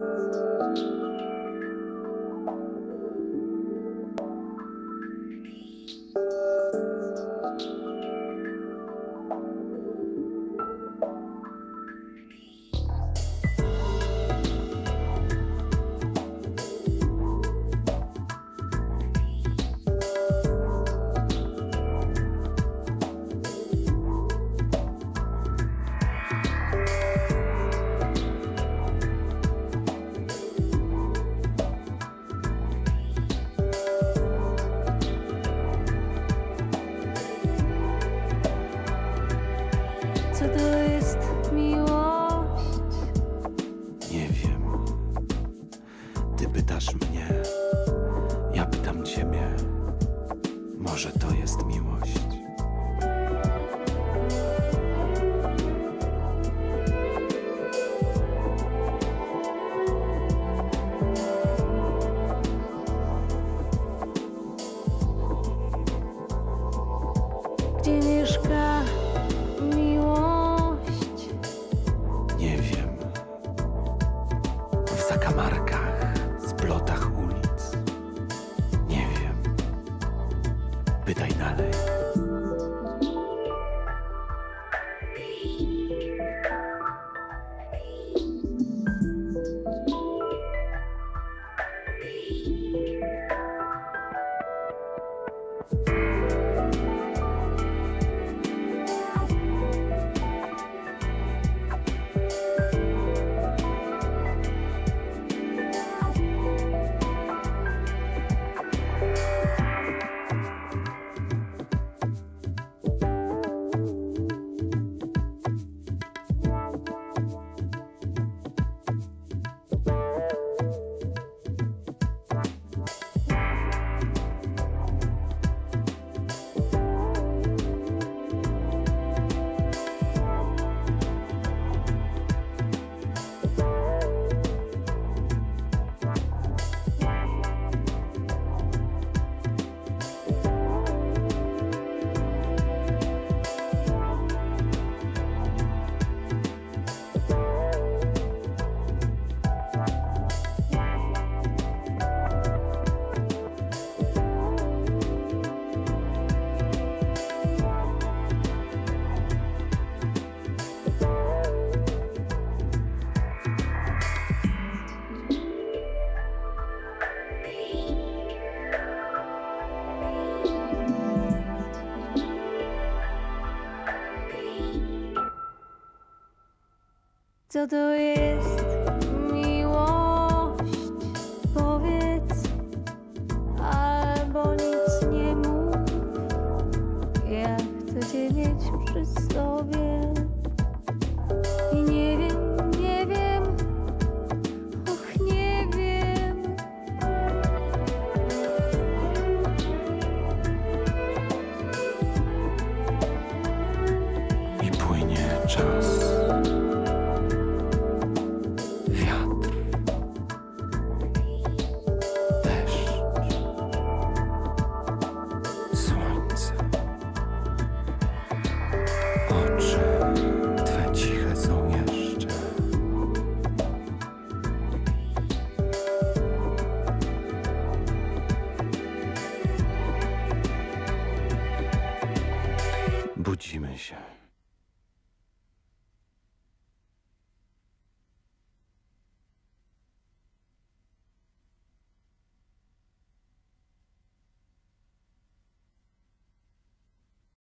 Co pytasz mnie, ja pytam ciebie. Może to jest miłość? Splotach ulic. Nie wiem. Pytaj dalej. Co to jest miłość? Powiedz albo nic nie mów. Ja chcę cię mieć przy sobie. Budzimy się.